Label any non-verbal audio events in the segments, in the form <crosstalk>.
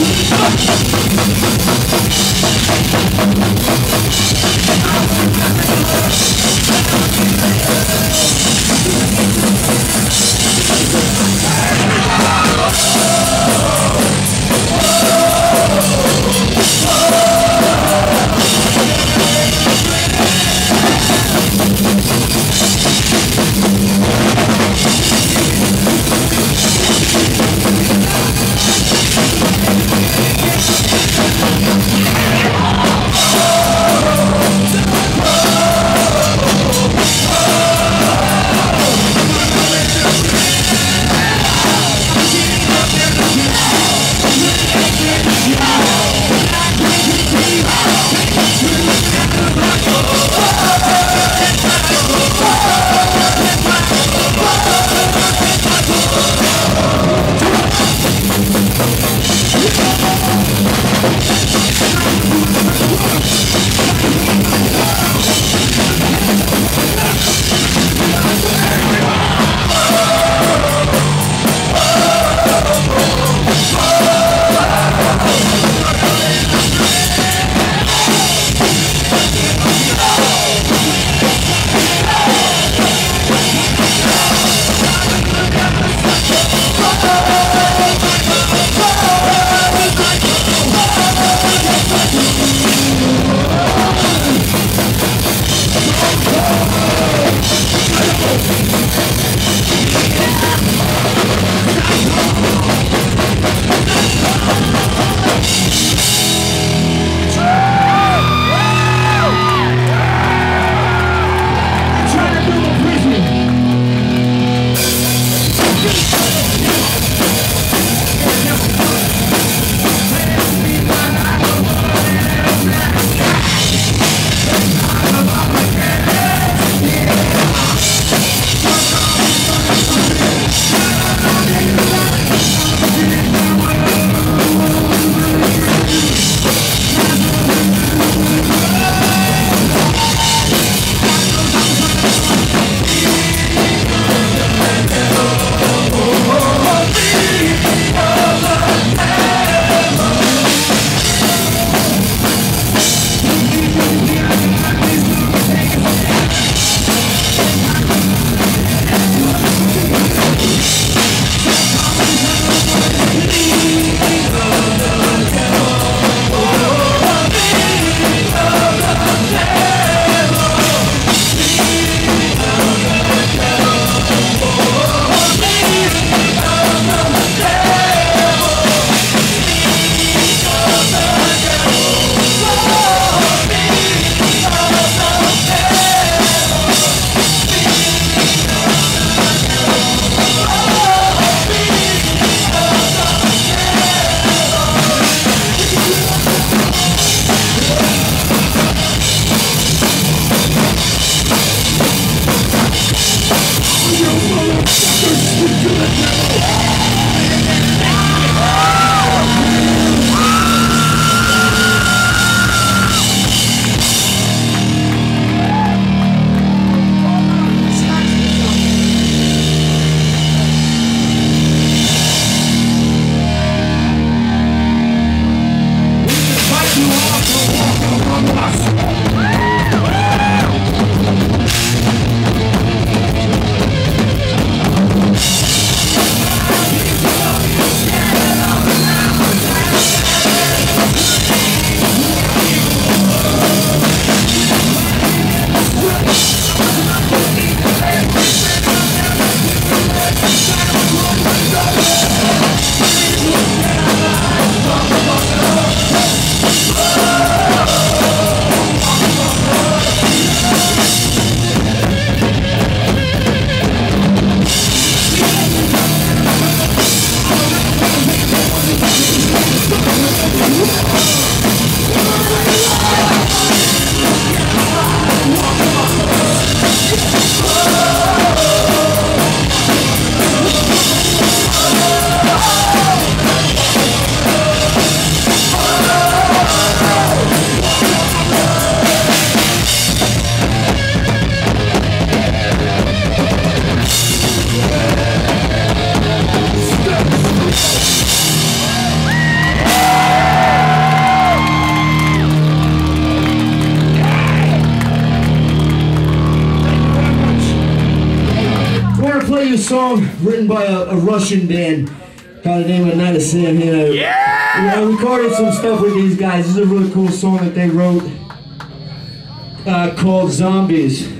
Let's go. Song written by a, a Russian band by the name of Night of Sam here. Yeah! I recorded some stuff with these guys. This is a really cool song that they wrote uh, called Zombies.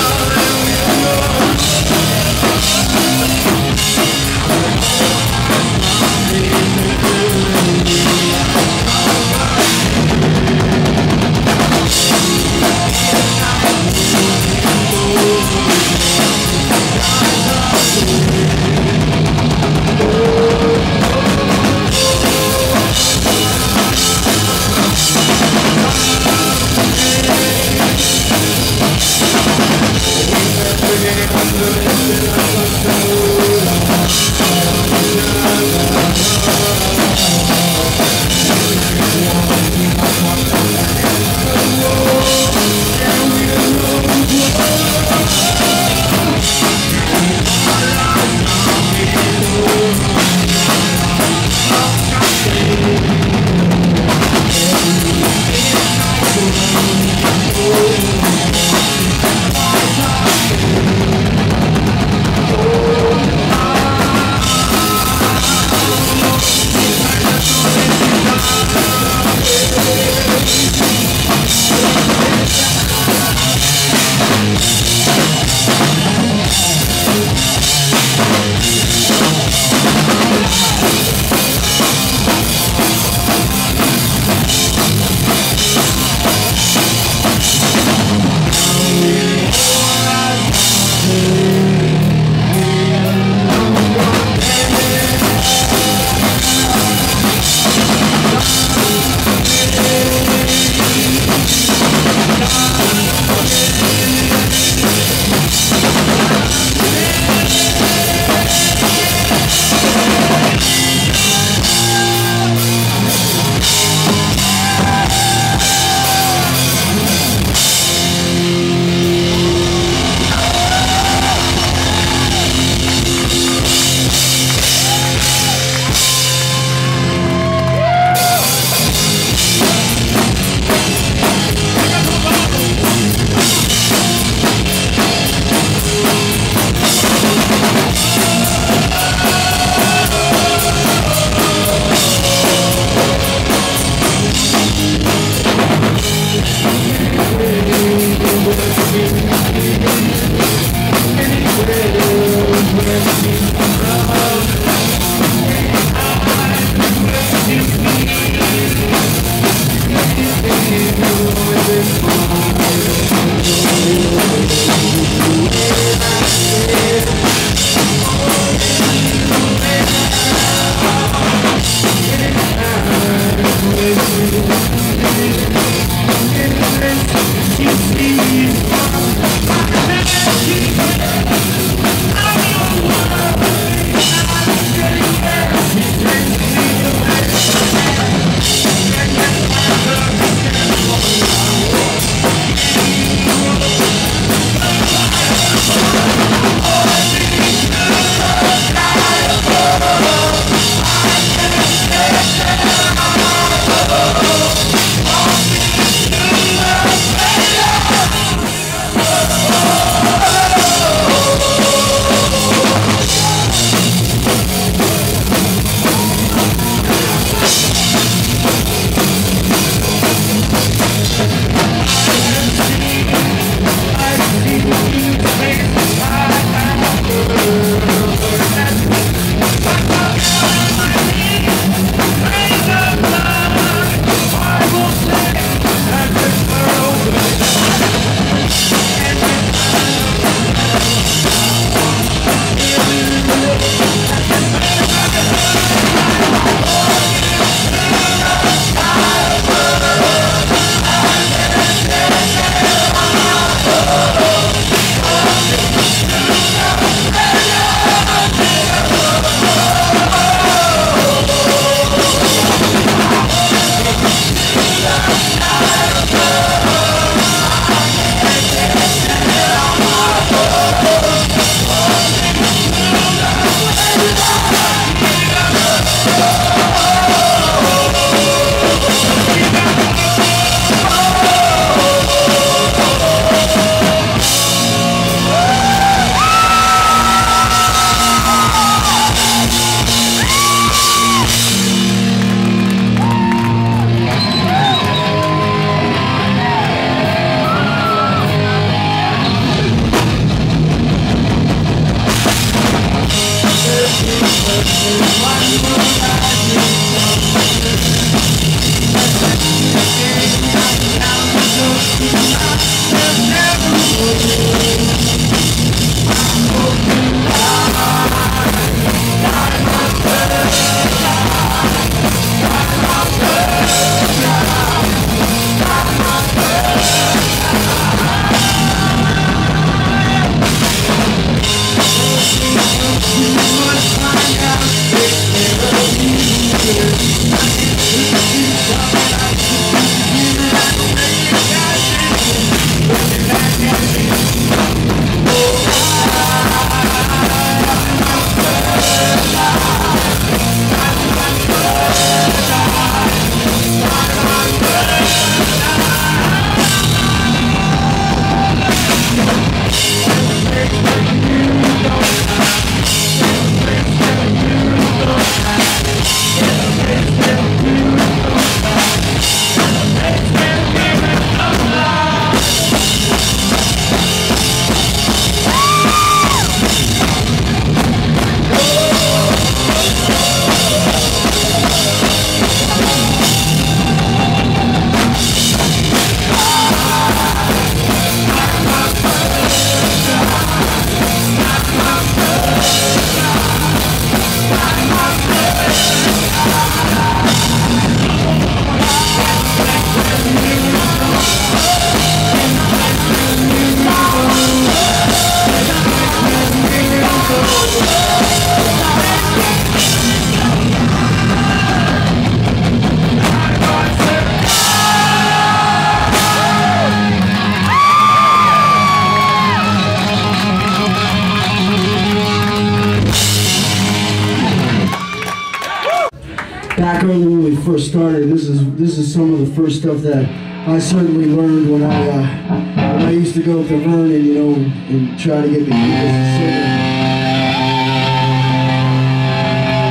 This is this is some of the first stuff that I certainly learned when I uh, when I used to go to Vernon, you know, and, try to get the kids to sing.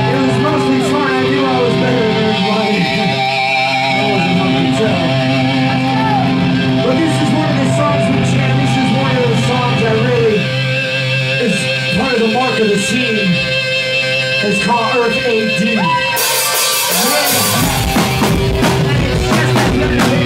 It was mostly fun. I knew I <laughs> was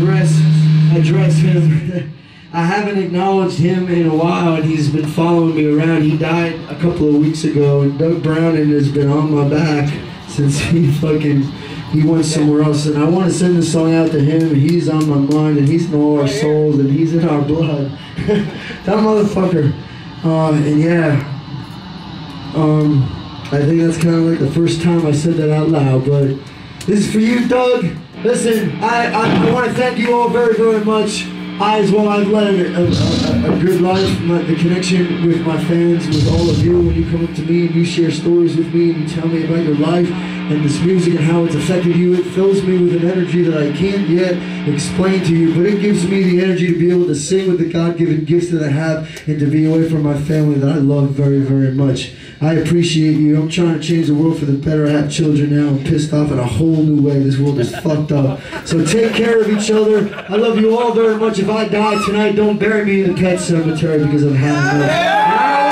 Jam. This is one of the songs that really is part of the mark of the scene. It's called Earth AD. weeks ago, and Doug Browning has been on my back since <laughs> he fucking he went somewhere else. And I want to send this song out to him. He's on my mind, and he's in all our souls, and he's in our blood. <laughs> that motherfucker. Uh, and yeah, um, I think that's kind of like the first time I said that out loud. But this is for you, Doug. Listen, I, I, I want to thank you all very, very much. I as well, I've led a, a, a good life. My, the connection with my fans, with all of you, when you come up to me and you share stories with me and you tell me about your life and this music and how it's affected you, it fills me with an energy that I can't yet explain to you, but it gives me the energy to be able to sing with the God-given gifts that I have and to be away from my family that I love very, very much. I appreciate you. I'm trying to change the world for the better. I have children now. I'm pissed off in a whole new way. This world is fucked up. So take care of each other. I love you all very much. If I die tonight, don't bury me in the pet cemetery because I've had enough.